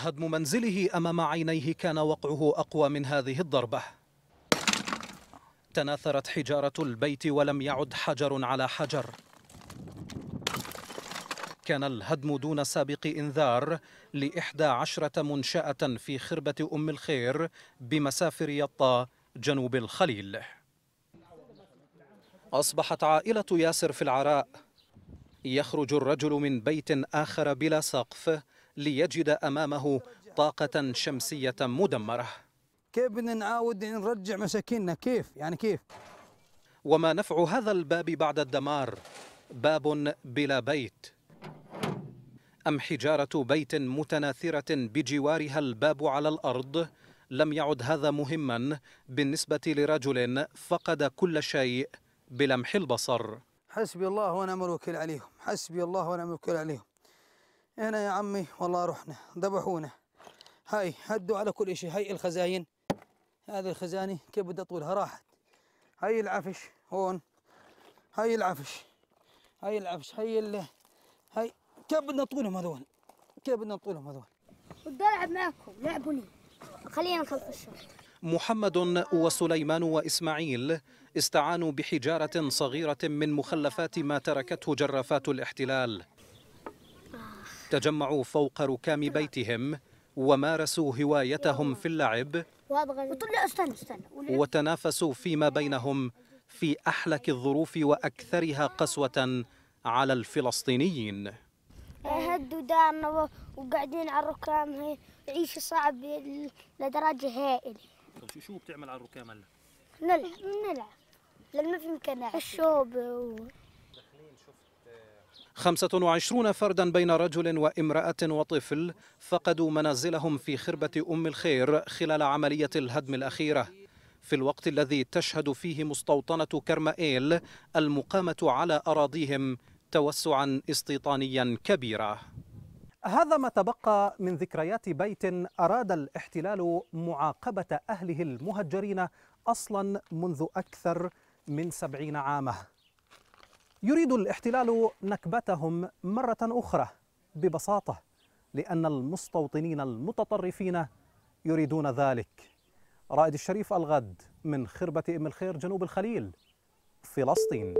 هدم منزله أمام عينيه كان وقعه أقوى من هذه الضربة. تناثرت حجارة البيت ولم يعد حجر على حجر. كان الهدم دون سابق إنذار لإحدى عشرة منشأة في خربة أم الخير بمسافر يطا جنوب الخليل. أصبحت عائلة ياسر في العراء. يخرج الرجل من بيت آخر بلا سقف ليجد أمامه طاقة شمسية مدمرة. كيف بدنا نعاود نرجع مساكننا كيف؟ يعني كيف؟ وما نفع هذا الباب بعد الدمار. باب بلا بيت. أم حجارة بيت متناثرة بجوارها الباب على الأرض؟ لم يعد هذا مهما بالنسبة لرجل فقد كل شيء بلمح البصر. حسبي الله ونعم الوكيل عليهم. حسبي الله ونعم الوكيل عليهم. هنا يا عمي والله رحنا ذبحونا. هاي هدوا على كل شيء. هاي الخزاين. هذه الخزاني كيف بدي اطولها راحت. هاي العفش هون. هاي العفش. هاي العفش هاي ال... هاي. كيف بدنا نطولهم هذول؟ كيف بدنا نطولهم هذول؟ بدي العب معكم لعبوني خلينا خلف الشر محمد وسليمان وإسماعيل استعانوا بحجارة صغيرة من مخلفات ما تركته جرافات الاحتلال. تجمعوا فوق ركام بيتهم ومارسوا هوايتهم في اللعب وتنافسوا فيما بينهم في أحلك الظروف وأكثرها قسوة على الفلسطينيين. هدوا دارنا وقاعدين على الركام. هي عيش صعب لدرجة هائلة. طيب شو بتعمل على الركام هلا؟ نلعب. نلعب. لأن ما في مكان الشوب و... 25 فردا بين رجل وامرأة وطفل فقدوا منازلهم في خربة أم الخير خلال عملية الهدم الأخيرة. في الوقت الذي تشهد فيه مستوطنة كرمائيل المقامة على أراضيهم توسعا استيطانيا كبيرا هذا ما تبقى من ذكريات بيت أراد الاحتلال معاقبة أهله المهجرين أصلا منذ أكثر من سبعين عامه يريد الاحتلال نكبتهم مرة أخرى ببساطة لأن المستوطنين المتطرفين يريدون ذلك. رائد الشريف الغد من خربة أم الخير جنوب الخليل فلسطين.